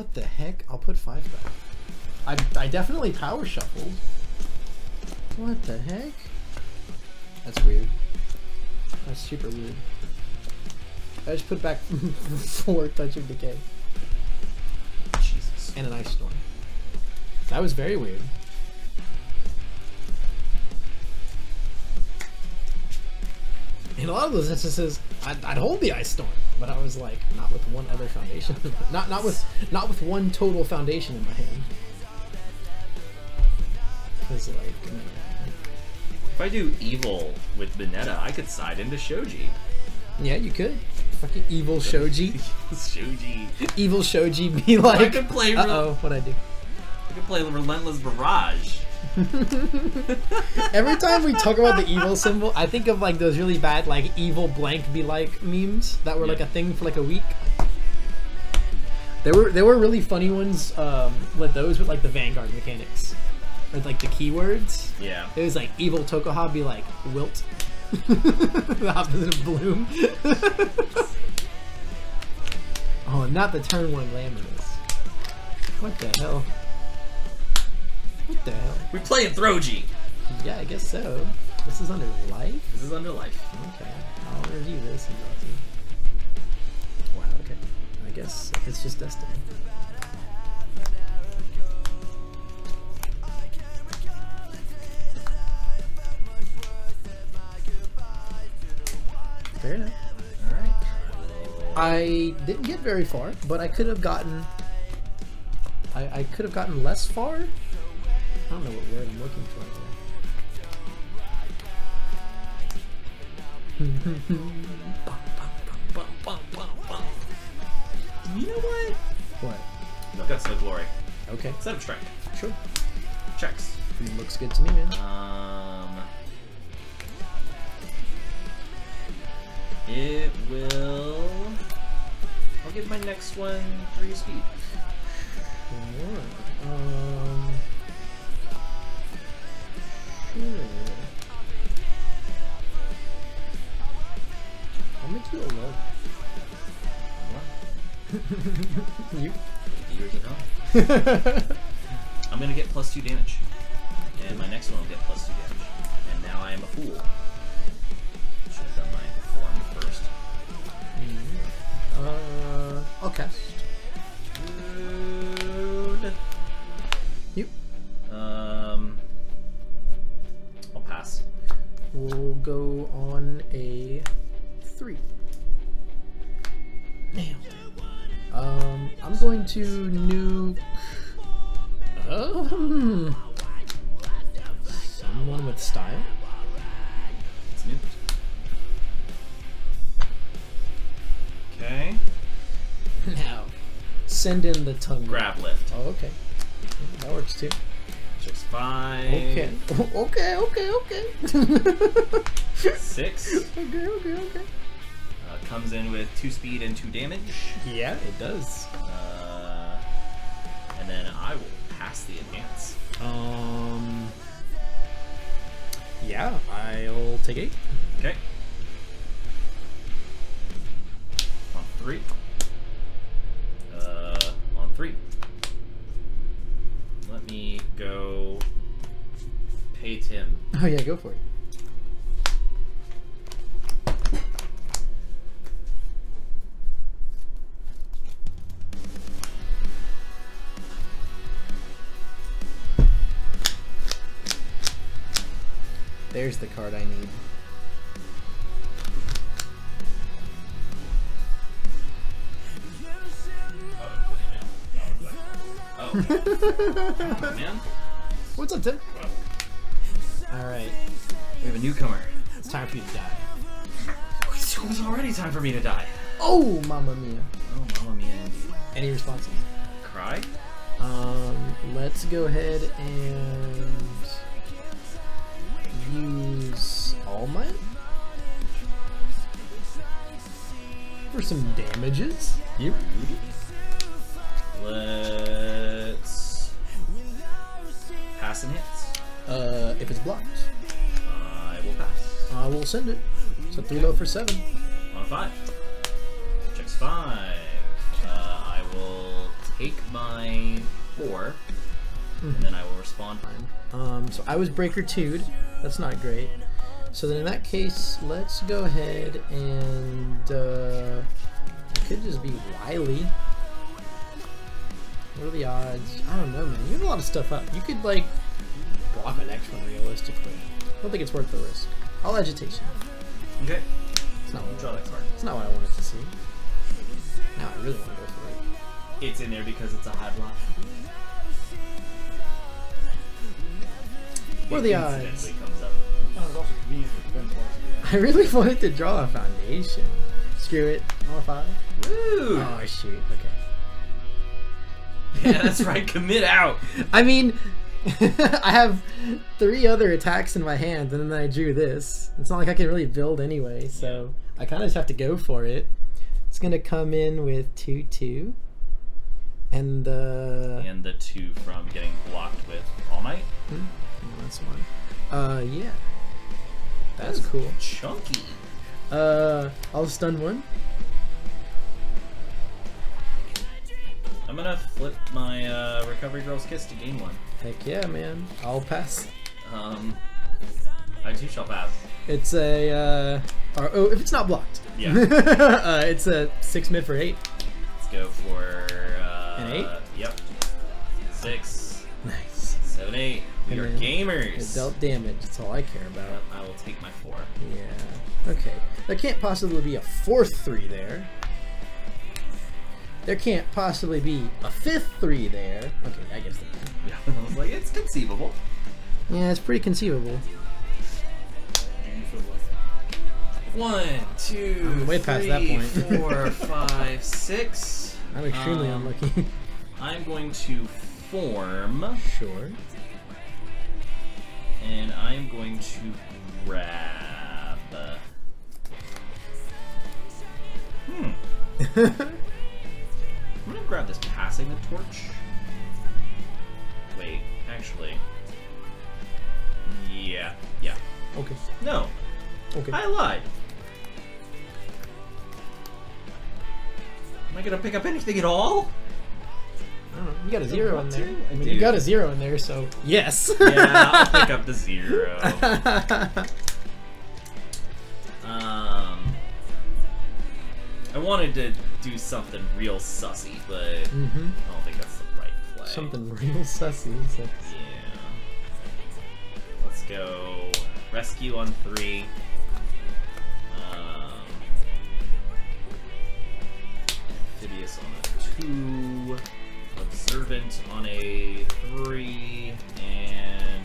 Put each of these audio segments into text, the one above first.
What the heck? I'll put five back. I, I definitely power shuffled. What the heck? That's weird. That's super weird. I just put back four touch of decay Jesus. and an ice storm. That was very weird. In a lot of those instances, I'd, I'd hold the ice storm, but I was like, not with one other foundation, not not with not with one total foundation in my hand. Because like, mm, If I do evil with Benetta, I could side into Shoji. yeah, you could. Fucking evil Shoji, Shoji. evil Shoji, be like, I could play uh oh, what I do? I could play Relentless Barrage. Every time we talk about the evil symbol, I think of like those really bad like evil blank be like memes that were like a thing for like a week. There were there were really funny ones um, with those with like the Vanguard mechanics or like the keywords. Yeah. It was like evil Tokoha be like wilt, the opposite of bloom. oh, not the turn one Laminus. What the hell? What the hell? We play in Shoji. Yeah, I guess so. This is under life? This is under life. Okay. I'll review this and I'll. Wow, okay. I guess it's just Destiny. Fair enough. Alright. I didn't get very far, but I could have gotten. I, I could have gotten less far. I don't know what word I'm looking for. You know what? What? No. Guts of Glory. Okay, Set of strength. sure. Checks. Looks good to me, man. Um. It will. I'll give my next one three speed. Sure. Um. Years ago. I'm gonna get plus two damage, and my next one will get plus two damage. And now I am a fool. Should have done my form first. Uh. I'll cast. Rude. You. Um. I'll pass. We'll go on a three. Going to nuke. Um, someone with style. It's new. Okay. Now, send in the tongue. Grav Lift. Oh, okay. That works too. Six five. Okay. okay. Okay. Okay. Six. okay. Okay. Okay. Uh, comes in with two speed and two damage. Yeah, it does. And then I will pass the advance. Um. Yeah, I'll take eight. Okay. On three. Uh, on three. Let me go pay Tim. Oh yeah, go for it. There's the card I need. Oh, man. What's up, Tim? All right, We have a newcomer. it's time for you to die. It was already time for me to die. Oh, mamma mia! Oh, mamma mia. Any responses? Cry? Um, let's go ahead and use All Might for some damages. Yep. Let's pass and hits. Uh, if it's blocked, I will pass. I will send it. So three low for seven. On five. Checks five. Uh, I will take my four, and then I will respond. Um, so I was breaker 2'd. That's not great. So then in that case, let's go ahead and uh, it could just be Wily. What are the odds? I don't know, man. You have a lot of stuff up. You could like block an next one realistically. I don't think it's worth the risk. All agitation. Okay. It's not what, Draw that card. it's not what I wanted to see. Now I really want to go for it. It's in there because it's a high block. What are the incidentally odds? Comes up. Oh, it's also convenient for defense wise. I really wanted to draw a foundation. Screw it. All five. Woo! Oh shoot. Okay. yeah, that's right. Commit out. I mean, I have three other attacks in my hand, and then I drew this. It's not like I can really build anyway, so I kind of just have to go for it. It's gonna come in with two two, and uh, And the two from getting blocked with All Might. hmm, that's one. Uh, yeah, that's cool. Chunky. Uh, I'll stun one. I'm gonna flip my uh, Recovery Girl's Kiss to gain one. Heck yeah, man! I'll pass. Um, I too shall pass. It's a uh, or, oh, if it's not blocked. Yeah. uh, it's a six mid for eight. Let's go for uh, An eight? Yep. Six, Nice. seven, eight. Are then It gamers. dealt damage. That's all I care about. I will take my four. Yeah. Okay. There can't possibly be a fourth three there. There can't possibly be a fifth three there. Okay, I guess there can. Yeah, I was like, it's conceivable. Yeah, it's pretty conceivable. Do you feel like One, two, I'm way past that point. four, five, six. I'm extremely Um, unlucky. I'm going to form, sure. And I'm going to grab. Hmm. I'm gonna grab this passing the torch. Wait, actually. Yeah, yeah. okay. No, Okay. I lied. Am I gonna pick up anything at all? I. You got a zero in there. to? I I mean, do. you got a zero in there, so yes. Yeah, I'll pick up the zero. Um, I wanted to do something real sussy, but hmm I don't think that's the right play. Something real sussy. So. Yeah. Let's go rescue on three. Um, amphibious on a two. Observant on a three. And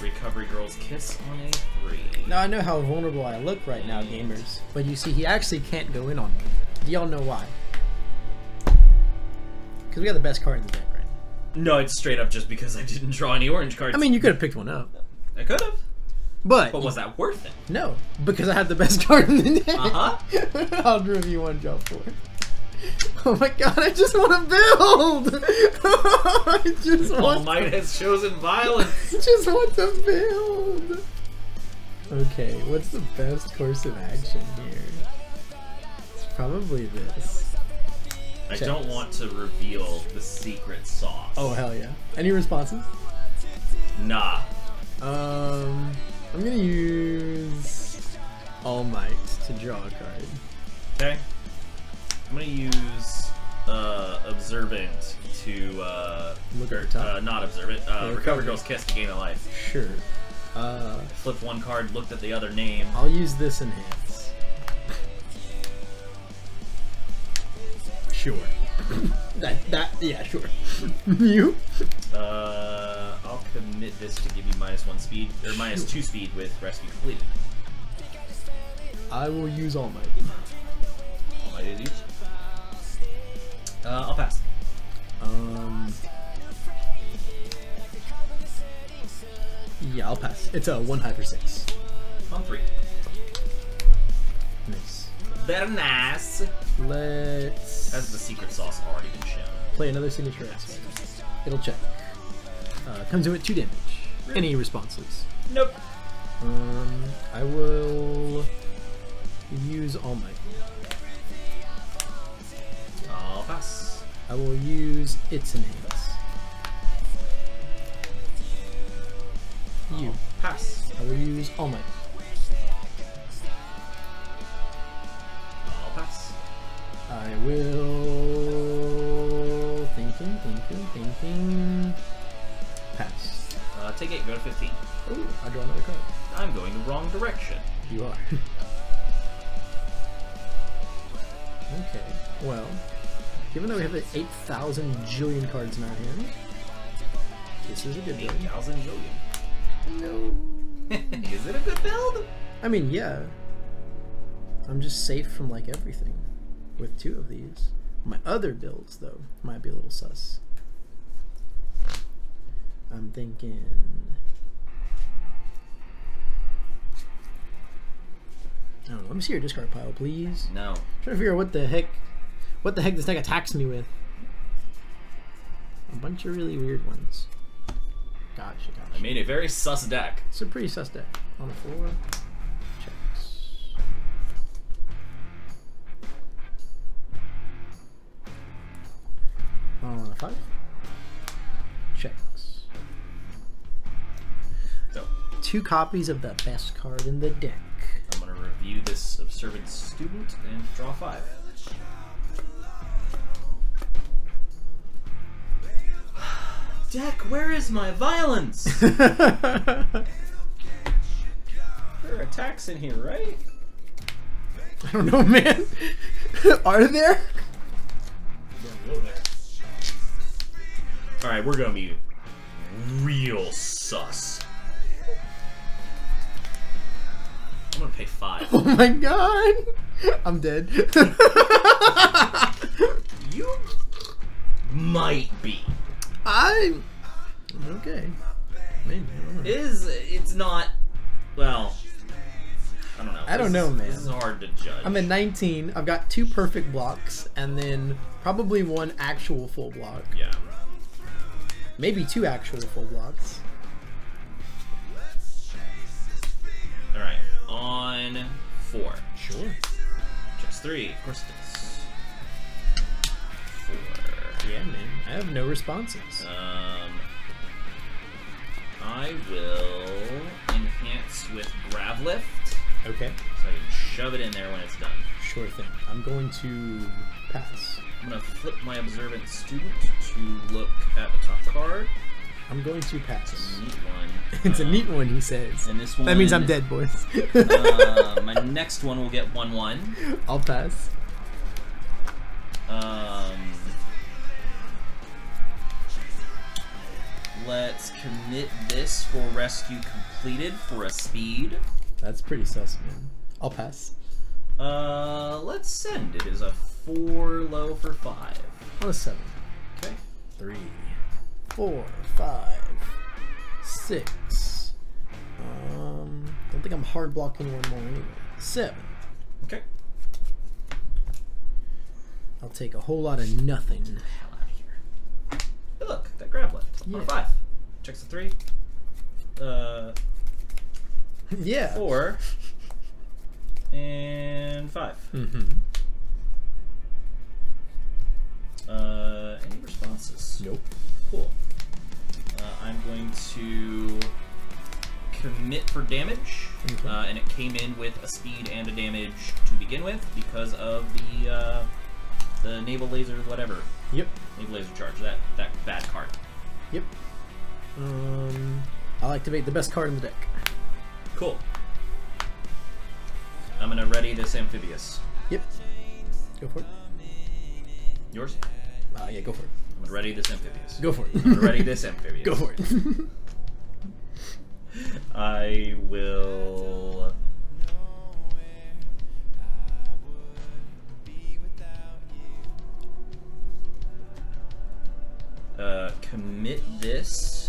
recovery girl's kiss on a three. Now I know how vulnerable I look right now, gamers. But you see, he actually can't go in on me. Do y'all know why? Because we got the best card in the deck, right? No, it's straight up just because I didn't draw any orange cards. I mean, you could have picked one up, I could have, but, but was that worth it? no because I had the best card in the deck. Uh-huh. I'll review one job for it. Oh my god! I just want to build. I just All want. Might has chosen violence. I just want to build. Okay, what's the best course of action here? It's probably this. I Check. don't want to reveal the secret sauce. Oh hell yeah! Any responses? nah. Um, I'm gonna use All Might to draw a card. Okay. I'm gonna use uh, observant to uh, Look or, at the top. uh not observant. Uh, Yeah, recover girl's kiss to gain a life. Sure. Uh, Flip one card, looked at the other name. I'll use this enhance. Sure. that that yeah sure. you? Uh, I'll commit this to give you minus one speed or minus two speed with rescue completed. I will use All Might. All my days used. Uh, I'll pass. Um. Yeah, I'll pass. It's a one high for six. On three. Nice. Very nice. Let's Has the secret sauce already been shown? play another signature aspect. It'll check. Uh, comes in with two damage. Any responses? Nope. Um, I will use All Might. I will use its enhance. You. Pass. I will use All Might. I'll pass. I will. Thinking, thinking, thinking. Pass. Uh, take eight, go to 15. Ooh, I draw another card. I'm going the wrong direction. You are. okay, well, given that we have 8,000 jillion cards in our hand, this is a good build. 8,000 jillion. million. No. Is it a good build? I mean, yeah. I'm just safe from like everything with two of these. My other builds, though, might be a little sus. I'm thinking. I don't know. Let me see your discard pile, please. No. trying to figure out what the heck, what the heck this deck attacks me with. A bunch of really weird ones. Gotcha, gotcha. I made a very sus deck. It's a pretty sus deck. On the floor. Checks. On a five. Checks. So, Two copies of the best card in the deck. I'm going to review this observant student and draw five. Deck, where is my violence? there are attacks in here, right? I don't know, man. Are there? Alright, we're gonna be real sus. I'm gonna pay five. Oh my god. I'm dead. You might be. I'm okay. Maybe. I. Is it's not well I don't know. I don't This know, is- man. This is hard to judge. I'm at 19. I've got two perfect blocks, and then probably one actual full block. Yeah. Maybe two actual full blocks. Alright. On four. Sure. Checks three. Of course it does. Four. Yeah, man. I have no responses. Um, I will enhance with Grav Lift, Okay. so I can shove it in there when it's done. Sure thing. I'm going to pass. I'm gonna flip my Observant Student to look at the top card. I'm going to pass. It's a neat one. It's a Um, neat one, he says. And this one. That means I'm dead, boys. uh, my next one will get one one. I'll pass. Um, let's commit this for rescue completed for a speed. That's pretty sus, man. I'll pass. Uh, let's send. It is a four low for five. On a seven. Okay. Three, four, five, six. Um, don't think I'm hard blocking one more anyway. Seven. Okay. I'll take a whole lot of nothing. Hell out of here. Hey, look, that Grav Lift. On a five. Checks a three. Uh, yeah. four. And five. Mm-hmm. Uh, any responses? Nope. Cool. Uh, I'm going to commit for damage, Okay. uh, and it came in with a speed and a damage to begin with because of the uh, the navel laser whatever Yep. navel laser charge that that bad card. Yep. Um, I'll activate the best card in the deck. Cool. I'm gonna ready this amphibious. Yep. Go for it. Yours? Uh, yeah, go for it. I'm gonna ready this amphibious. Go for it. I'm gonna ready this amphibious. go for it. I will. Uh, commit this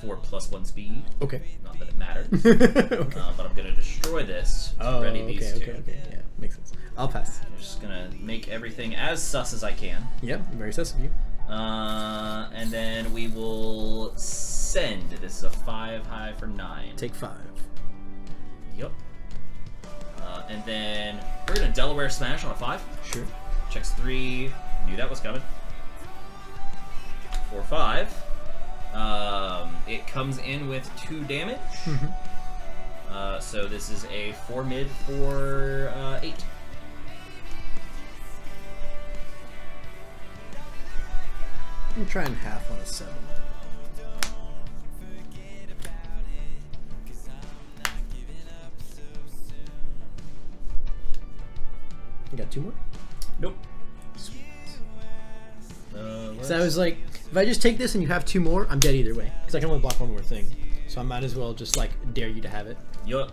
for plus one speed. okay. Not that it matters. okay. uh, but I'm gonna destroy this to oh, ready okay, these okay, two. okay. Yeah, makes sense. I'll pass. I'm just gonna make everything as sus as I can. Yep, very sus of you. Uh, and then we will send. This is a five high for nine. Take five. Yep. Uh, and then we're gonna Delaware Smash on a five. Sure. Checks three. Knew that was coming. Four five. It comes in with two damage. Mhm. Uh, so this is a four mid for uh, eight. I'm trying half on a seven. You got two more? Nope. Sweet. Uh, So I was like, if I just take this and you have two more, I'm dead either way. Because I can only block one more thing. So I might as well just like dare you to have it. Yup.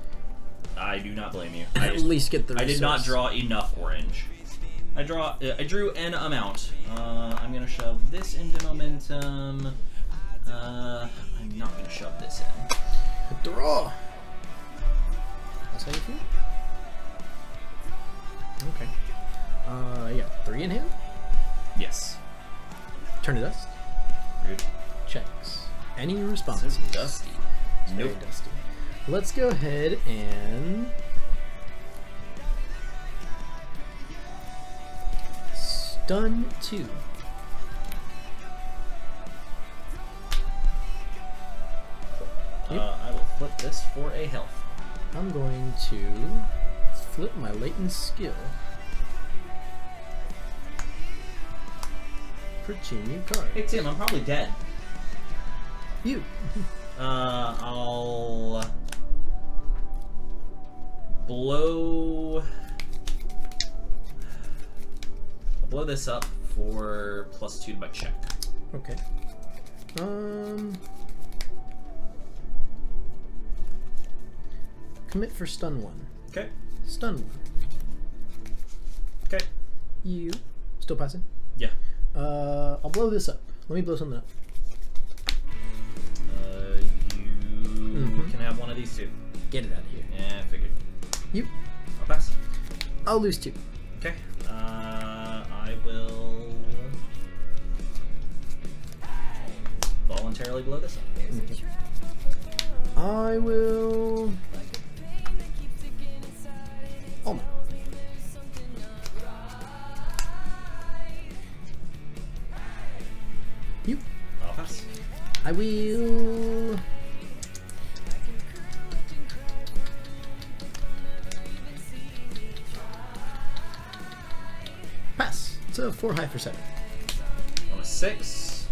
I do not blame you. I At least get the I did not draw enough orange. I draw. Uh, I drew an amount. Uh, I'm gonna shove this into momentum. Uh, I'm not gonna shove this in. Draw! That's how you feel? Okay. Uh, yeah, three in hand. Yes. Turn to dust. Rude. Checks. Any responses? dusty. Very Nope. dusty. Let's go ahead and stun two. Uh, I will flip this for a health. I'm going to flip my latent skill for two new cards. Hey Tim, I'm probably dead. You. Uh, I'll blow. I'll blow this up for plus two to my check. Okay. Um. Commit for stun one. Okay. Stun one. Okay. You still passing? Yeah. Uh, I'll blow this up. Let me blow something up. Uh, you Mhm. can have one of these two. Get it out of here. Yeah, I figured. You. I'll pass. I'll lose two. Okay. Uh, I will voluntarily blow this up. I will. Pass. I will. Pass. It's a four high for seven. On a six.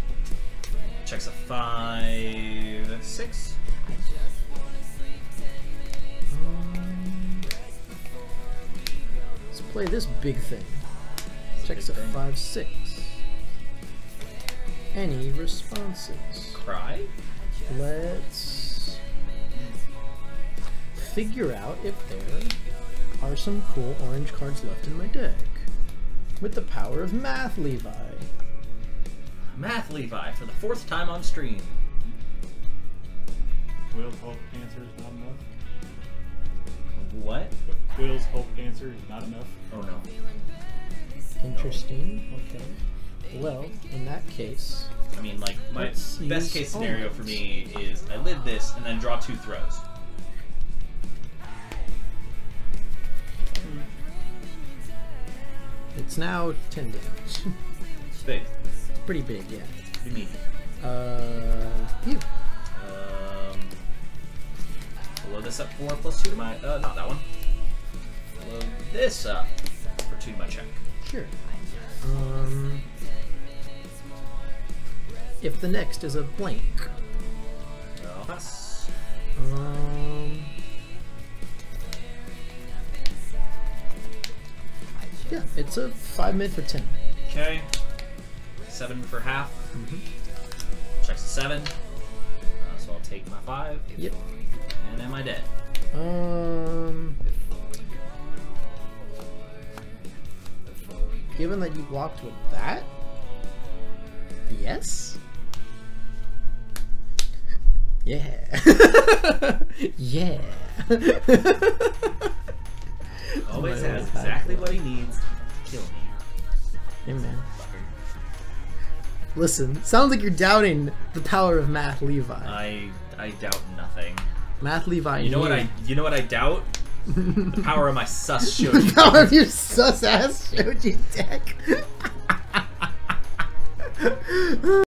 Checks a five, six. Um, let's play this big thing. Checks a thing. five six. Any responses? Cry. Let's figure out if there are some cool orange cards left in my deck. With the power of Math Levi. Math Levi for the fourth time on stream. Quill's Hope Cancer is not enough. What? Quill's Hope Cancer is not enough. Oh no. Interesting. Okay. Well, in that case, I mean, like my Let's best use case scenario almonds. for me is I live this and then draw two throws. it's now 10 damage. It's big. it's pretty big, yeah. Pretty meaty. Uh, you. Um, blow this up for plus two to my. Uh, not that one. Blow this up for two to my check. Sure. Um, if the next is a blank, um, yeah, it's a five mid for ten. Okay. Seven for half. Mhm. Checks a seven. Uh, so I'll take my five. Yep. And am I dead? Um, given that you blocked with that, yes. Yeah. yeah. Always has exactly what he needs to kill me. Hey man. Listen, sounds like you're doubting the power of Math Levi. I I doubt nothing. Math Levi. You know what I you know what I doubt? The power of my sus shoji. the power of your sus ass Shoji deck.